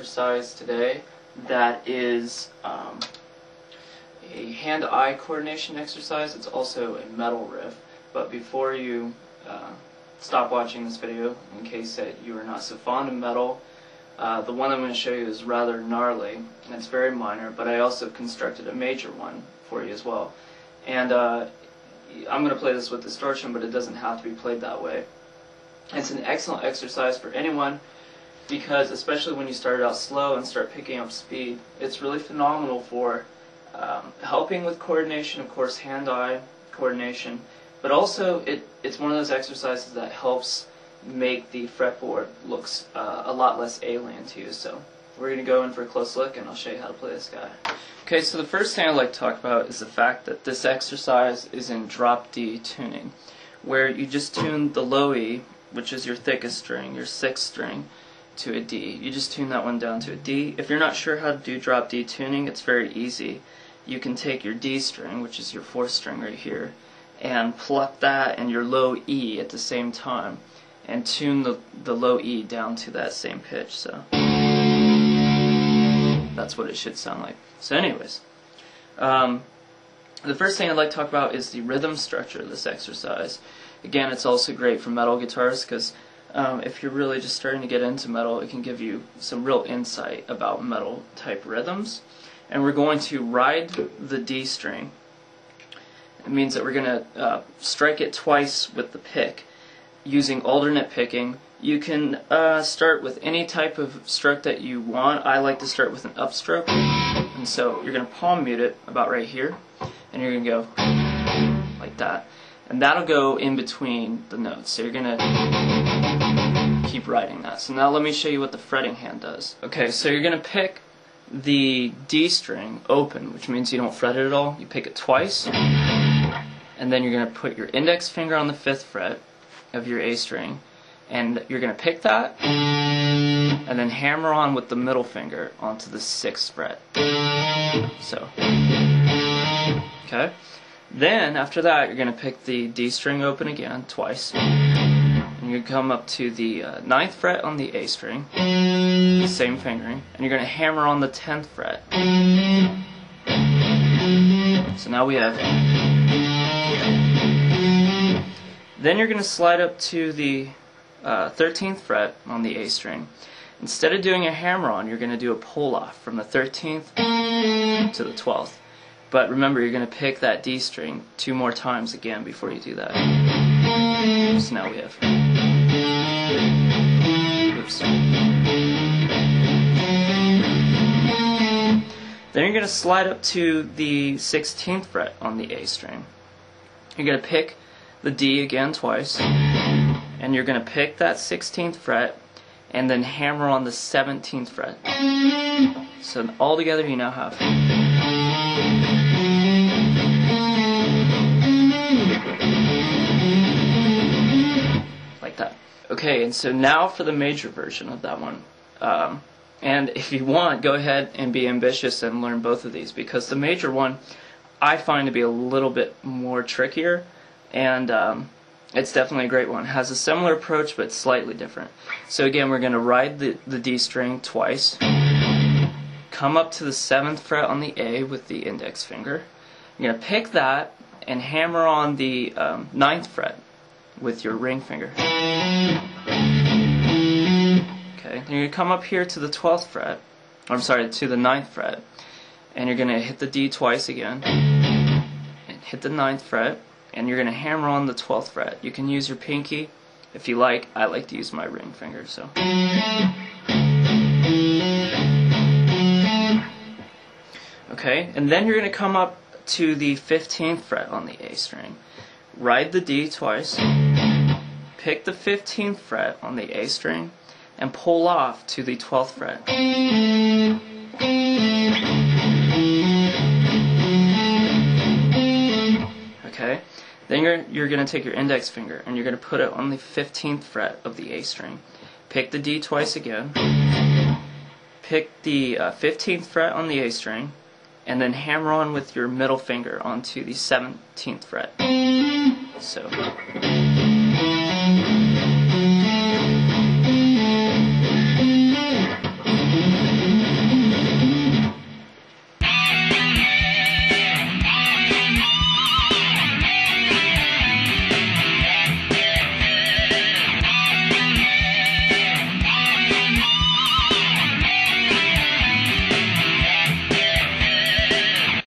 exercise today that is um, a hand-eye coordination exercise. It's also a metal riff. But before you uh, stop watching this video, in case that you are not so fond of metal, uh, the one I'm going to show you is rather gnarly, and it's very minor, but I also constructed a major one for you as well. And uh, I'm going to play this with distortion, but it doesn't have to be played that way. It's an excellent exercise for anyone because especially when you start out slow and start picking up speed, it's really phenomenal for um, helping with coordination, of course, hand-eye coordination, but also it, it's one of those exercises that helps make the fretboard looks uh, a lot less alien to you. So we're going to go in for a close look and I'll show you how to play this guy. Okay, so the first thing I'd like to talk about is the fact that this exercise is in drop D tuning, where you just tune the low E, which is your thickest string, your sixth string, to a D. You just tune that one down to a D. If you're not sure how to do drop D tuning, it's very easy. You can take your D string, which is your fourth string right here, and pluck that and your low E at the same time and tune the, the low E down to that same pitch. So that's what it should sound like. So anyways, um, the first thing I'd like to talk about is the rhythm structure of this exercise. Again, it's also great for metal guitars because um, if you're really just starting to get into metal, it can give you some real insight about metal type rhythms. And we're going to ride the D string. It means that we're going to uh, strike it twice with the pick using alternate picking. You can uh, start with any type of stroke that you want. I like to start with an upstroke. And so you're going to palm mute it about right here. And you're going to go like that. And that'll go in between the notes. So you're going to keep writing that. So now let me show you what the fretting hand does. Okay, so you're going to pick the D string open, which means you don't fret it at all. You pick it twice. And then you're going to put your index finger on the fifth fret of your A string. And you're going to pick that and then hammer on with the middle finger onto the sixth fret. So, okay. Then, after that, you're going to pick the D string open again, twice. You come up to the uh, ninth fret on the A string, same fingering, and you're going to hammer on the 10th fret. So now we have. Then you're going to slide up to the uh, 13th fret on the A string. Instead of doing a hammer on, you're going to do a pull off from the 13th to the 12th. But remember, you're going to pick that D string two more times again before you do that. So now we have. Oops. Then you're going to slide up to the 16th fret on the A string. You're going to pick the D again twice, and you're going to pick that 16th fret and then hammer on the 17th fret. So all together you now have. Okay, and so now for the major version of that one. Um, and if you want, go ahead and be ambitious and learn both of these because the major one I find to be a little bit more trickier and um, it's definitely a great one. It has a similar approach but slightly different. So again, we're going to ride the, the D string twice, come up to the 7th fret on the A with the index finger. You're going to pick that and hammer on the um, 9th fret with your ring finger. Okay, then to come up here to the 12th fret, I'm sorry, to the 9th fret, and you're going to hit the D twice again, and hit the 9th fret, and you're going to hammer on the 12th fret. You can use your pinky if you like. I like to use my ring finger, so. Okay, and then you're going to come up to the 15th fret on the A string. Ride the D twice, pick the 15th fret on the A string, and pull off to the 12th fret. Okay, then you're, you're going to take your index finger and you're going to put it on the 15th fret of the A string. Pick the D twice again, pick the uh, 15th fret on the A string, and then hammer on with your middle finger onto the 17th fret. So.